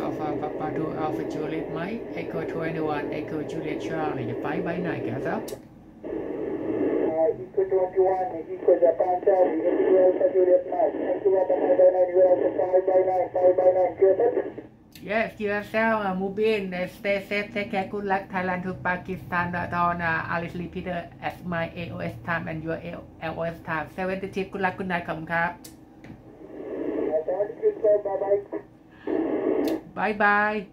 Alpha Papa to Alpha Juliet Mike Echo 21 Echo Juliet Charlie the five by night guys up Eco 21, Eco Japan Charlie, Echo Alpha Juliet Mike, Echo Papa 5 by 9, you Alpha 5 by 9, 5 by 9, clear set? Yes, yourself, uh, Mubin, uh, stay safe, take care, good luck, Thailand to Pakistan, uh, on uh, Alice Repeater as my AOS time and your LOS time. 70 good luck, good night, ขอบคุณครับ 拜拜。